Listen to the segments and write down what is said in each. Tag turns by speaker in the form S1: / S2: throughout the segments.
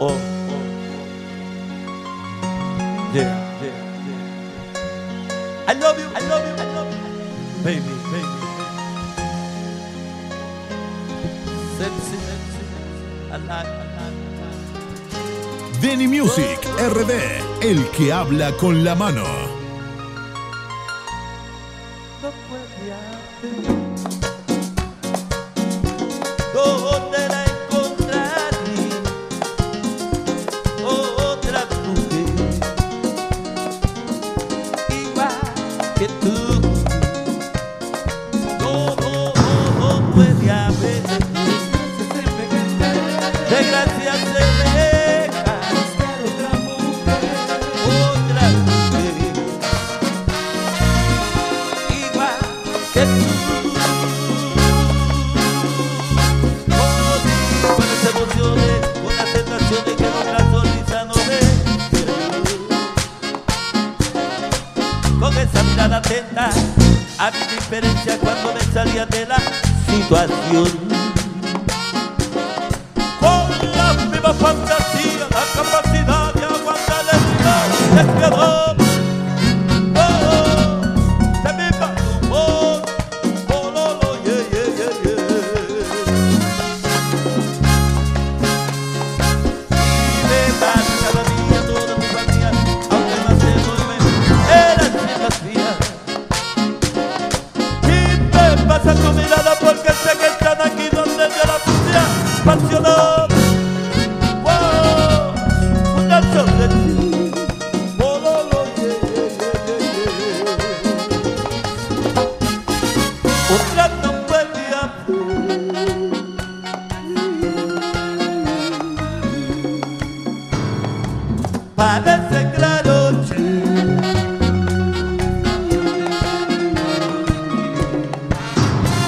S1: Oh, oh. oh. Yeah, yeah, yeah. I love you, I love you, I love you. Baby, baby. Sexy, sexy,
S2: Denny Music, RD, el que habla con la mano.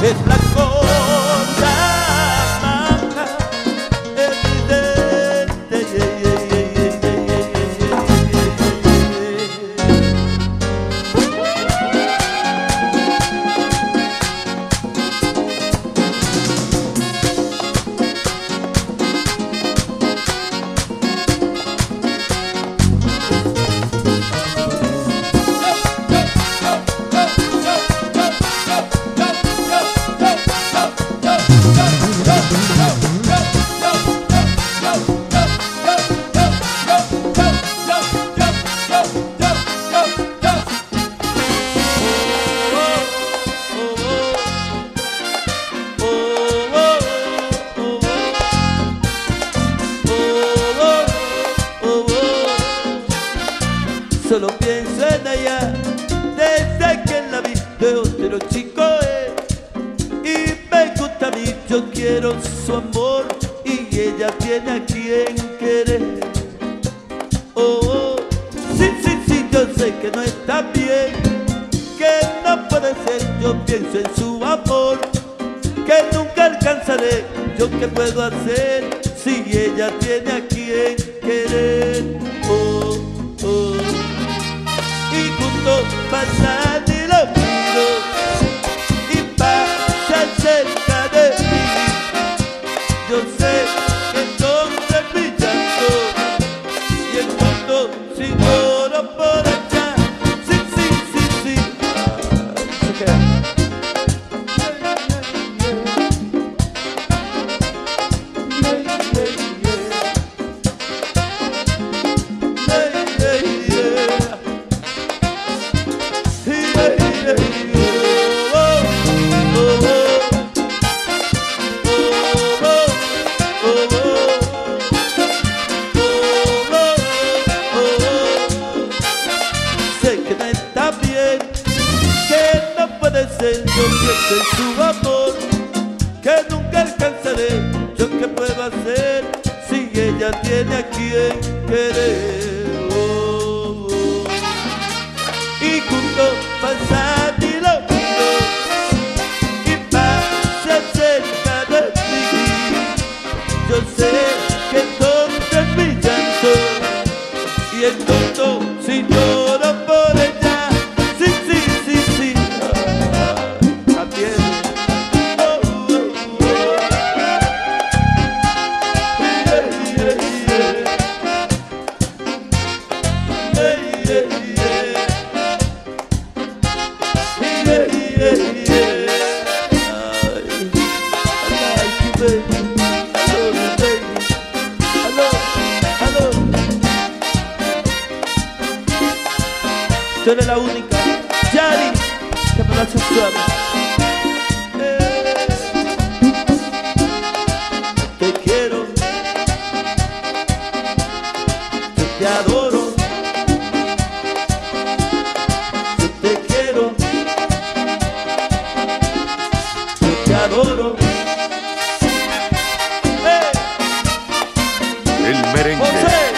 S1: es blanco. pero chico es. Eh, y me gusta a mí, yo quiero su amor y ella tiene a quien querer. Oh, oh, sí, sí, sí, yo sé que no está bien, que no puede ser, yo pienso en su amor, que nunca alcanzaré, yo qué puedo hacer si ella tiene a quien querer. Oh, oh, y juntos pasar. en su amor que nunca alcanzaré. Yo qué puedo hacer si ella tiene a quien querer.
S3: Tú eres la única, Yari, que me lo hace suave.
S1: el merengue.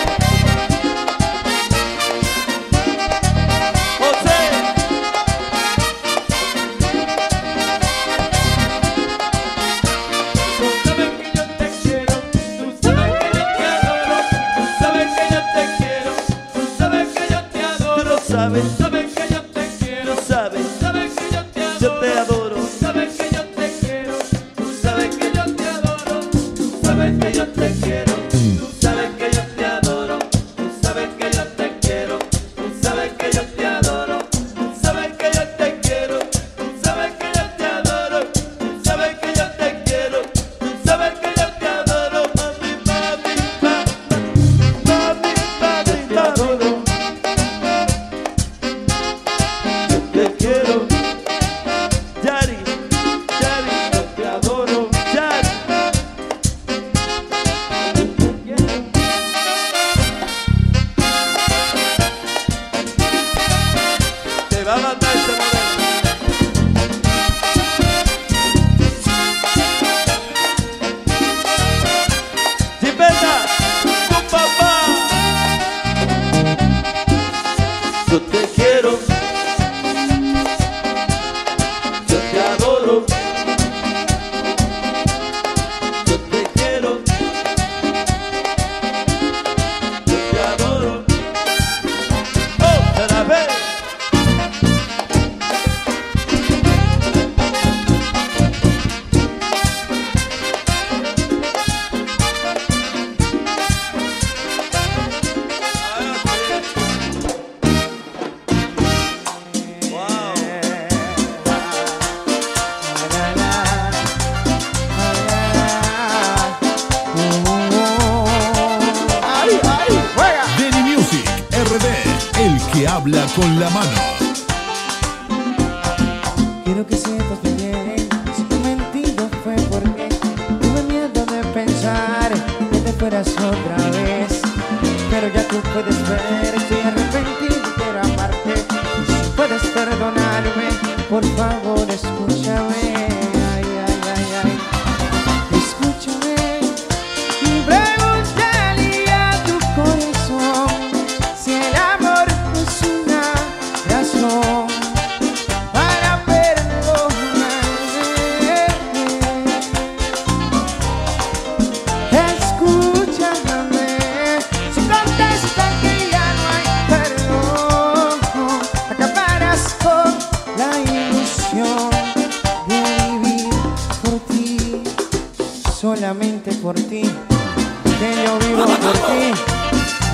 S4: solamente por ti, que yo vivo por ti.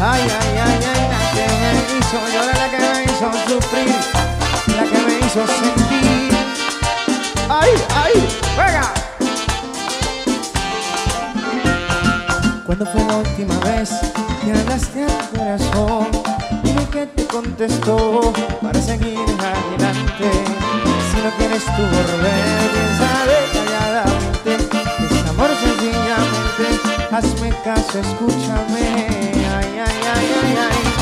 S4: Ay, ay, ay, ay, la que me hizo llorar, la que me hizo sufrir, la que me hizo sentir. Ay, ay, venga. ¿Cuándo fue la última vez que hablaste al corazón? Dime que te contestó para seguir adelante. Si no quieres tú volver, bien sabes callada amor sencillamente, hazme caso, escúchame, ay, ay, ay, ay, ay.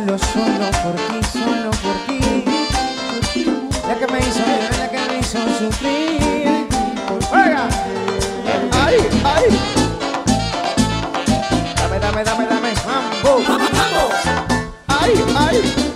S4: Solo, solo por ti, solo por ti. La que me hizo llorar, la que me hizo sufrir. ¡Juega!
S1: Ay, ay.
S4: Dame, dame, dame, dame. Mambo.
S1: Ay, ay.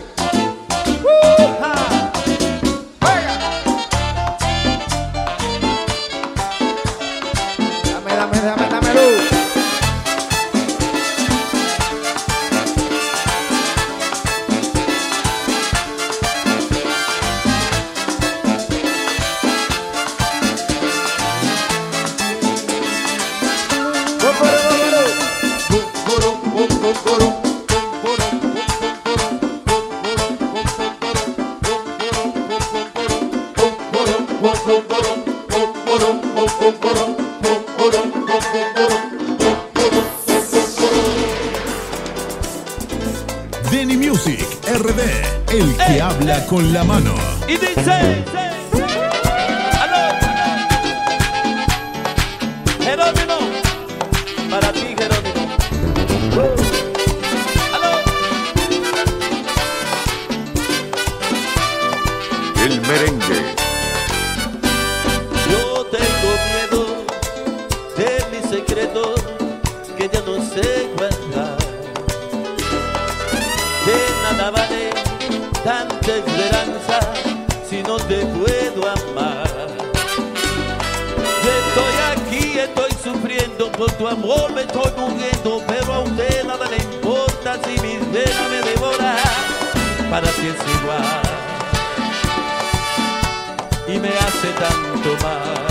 S2: Con la mano.
S1: Y dice. Aló. Jerónimo. Para ti, Jerónimo. Aló.
S3: El merengue.
S1: Yo tengo miedo de mi secreto que ya no sé guardar. Si no te puedo amar. Estoy aquí, estoy sufriendo por tu amor, me estoy muriendo, pero a usted nada le importa si mi venas me devora. Para ti es igual y me hace tanto mal.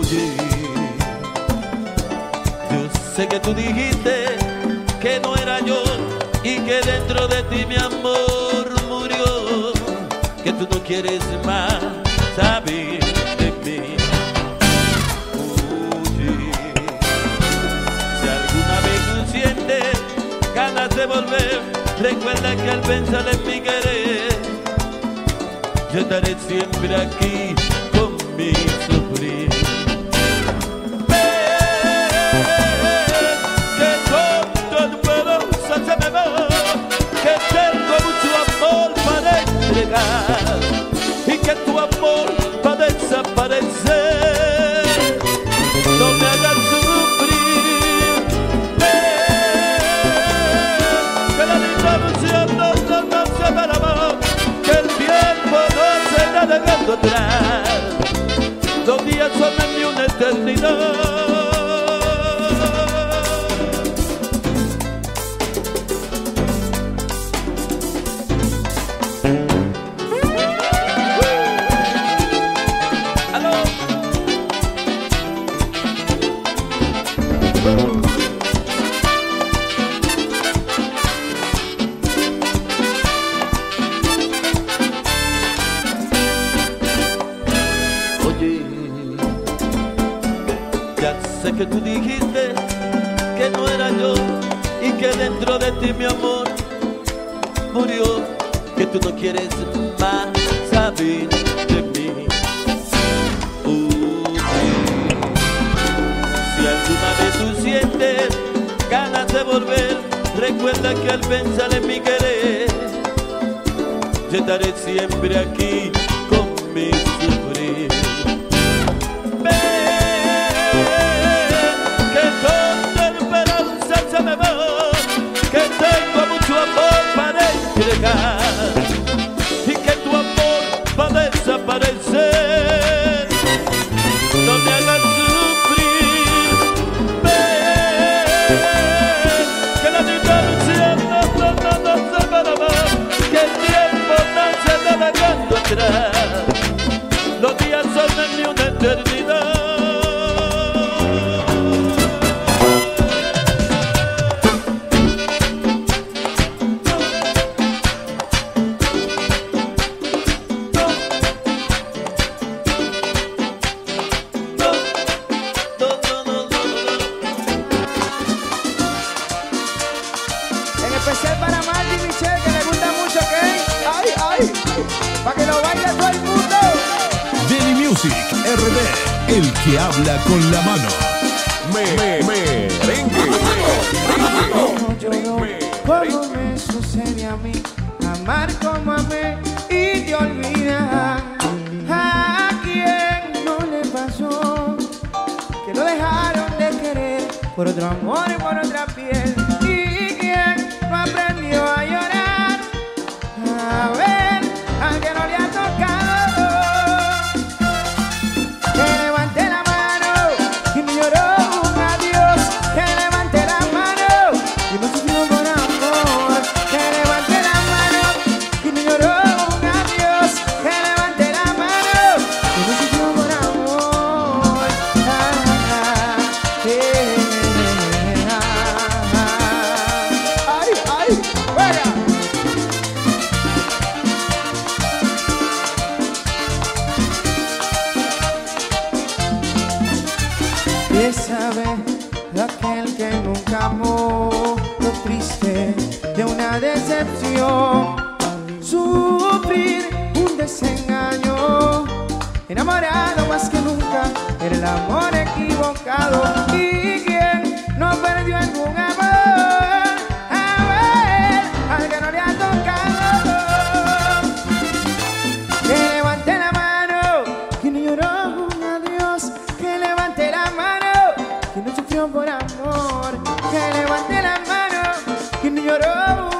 S1: Oye, yo sé que tú dijiste que no era yo y que dentro de ti mi amor quieres más saber de mí. Oye, si alguna vez tú sientes ganas de volver, recuerda que al pensar en mi querer, yo estaré siempre aquí con mi sufrir. Ven, amor va a desaparecer. No me hagas sufrir. Que la diversión no, no, no se verá que el tiempo no se está dejando atrás. Los días son en mí una eternidad. Recuerda que al pensar en mi querer, yo estaré siempre aquí
S4: hasret por otro amor, por otra decepción, sufrir un desengaño, enamorado más que nunca, era el amor equivocado. Y quien no perdió ningún amor, a ver, al que no le ha tocado. Que levante la mano, quien no lloró un adiós, que levante la mano,
S5: quien no sufrió por amor,
S4: que
S5: levante la mano, quien no
S4: lloró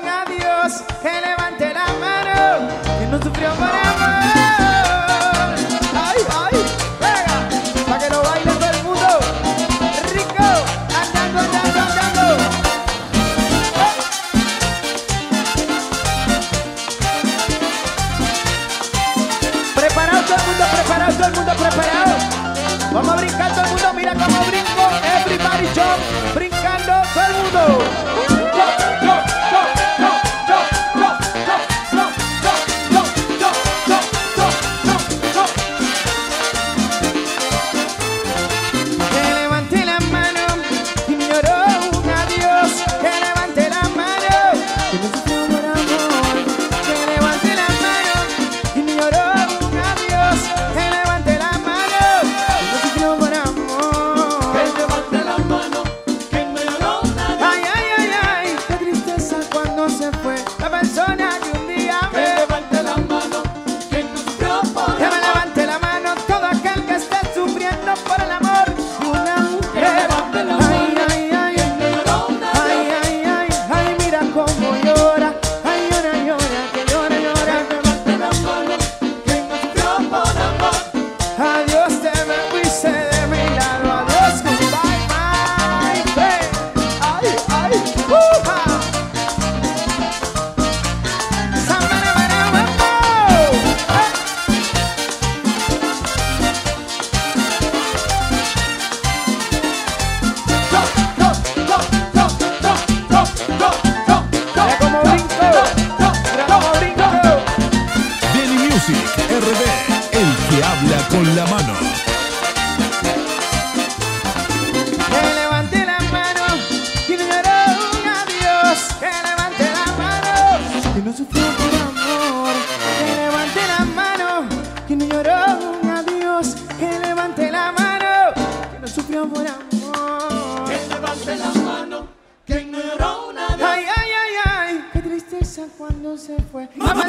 S4: enamoramos. Que levante la mano, que
S5: ignoró una vez.
S4: Ay, ay, ay, ay, qué tristeza cuando se fue. Mamá,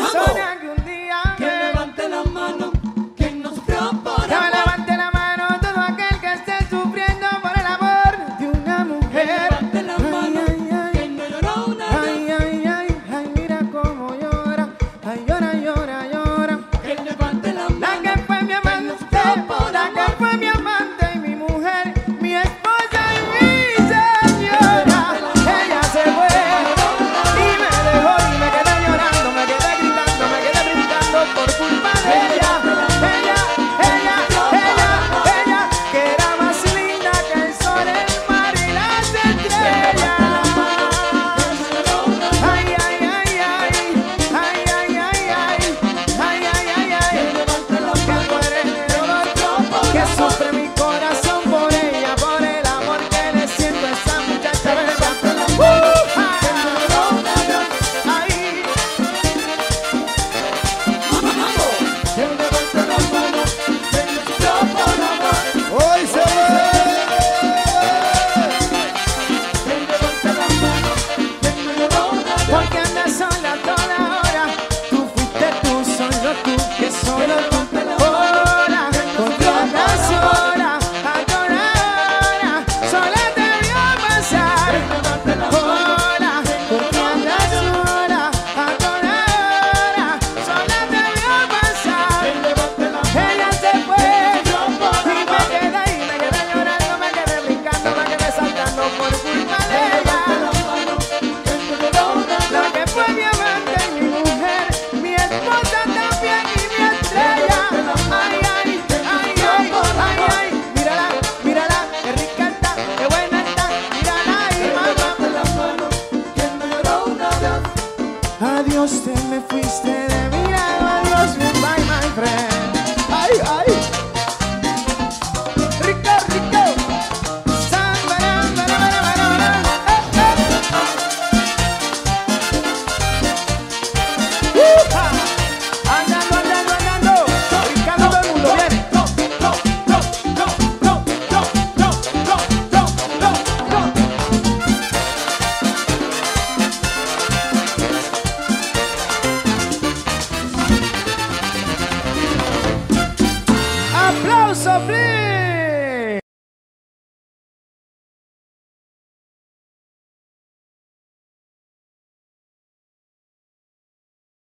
S4: que un día
S5: Que levante la mano.